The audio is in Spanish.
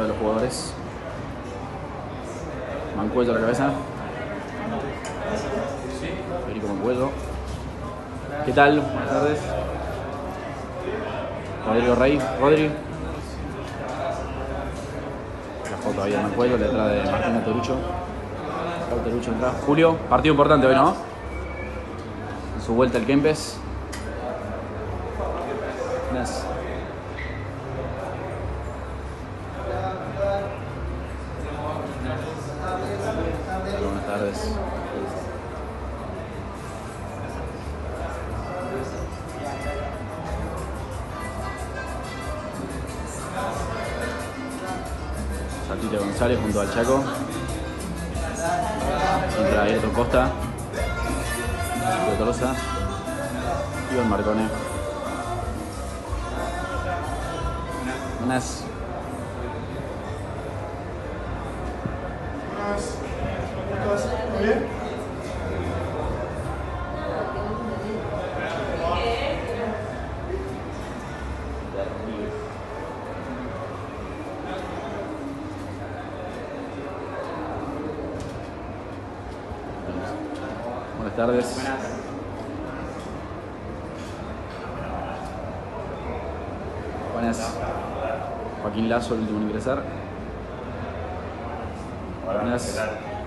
de los jugadores. Mancuello a la cabeza. Federico Mancuello. ¿Qué tal? Buenas tardes. Rodrigo Rey. Rodri. La foto ahí de Mancuello, letra de Martina Torucho. Entra. Julio, partido importante hoy, ¿no? En su vuelta al Kempes. Buenas tardes. Saltito González junto al Chaco. Entra Ayrton Costa. Diego Tolosa. Iván Marcone. Buenas. Buenas tardes. Buenas. Joaquín Lazo, el último en ingresar. Buenas.